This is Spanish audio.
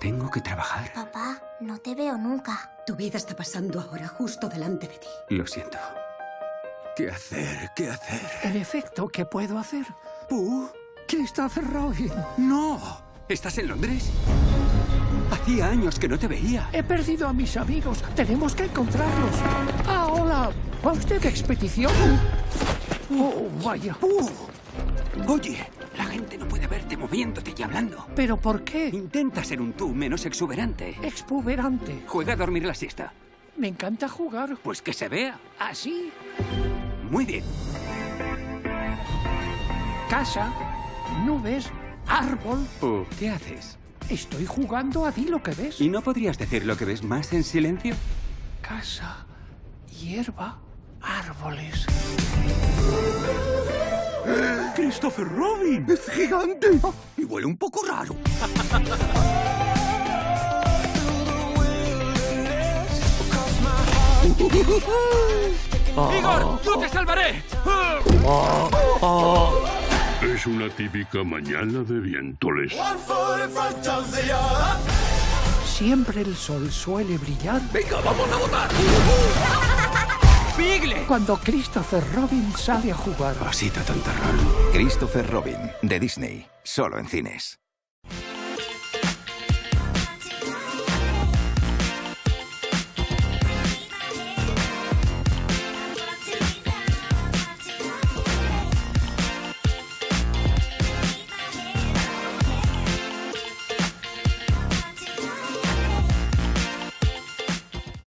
Tengo que trabajar. Papá, no te veo nunca. Tu vida está pasando ahora justo delante de ti. Lo siento. ¿Qué hacer? ¿Qué hacer? En efecto, ¿qué puedo hacer? ¿Pú? Christopher Robin. ¡No! ¿Estás en Londres? Hacía años que no te veía. He perdido a mis amigos. Tenemos que encontrarlos. Ah, hola. ¿Va usted de expedición? Oh, vaya. Oye, la gente no puede moviéndote y hablando. ¿Pero por qué? Intenta ser un tú menos exuberante. Exuberante. Juega a dormir la siesta. Me encanta jugar. Pues que se vea. Así. Muy bien. Casa, nubes, árbol. Pú, ¿qué haces? Estoy jugando a di lo que ves. ¿Y no podrías decir lo que ves más en silencio? Casa, hierba, árboles. ¡Christopher Robin! ¡Es gigante! Y huele un poco raro. ¡Igor! ¡Yo te salvaré! Es una típica mañana de vientoles. Siempre el sol suele brillar ¡Venga, vamos a votar! ¡Pigle! cuando Christopher Robin sale a jugar. Osito tontorrón. Christopher Robin, de Disney. Solo en cines.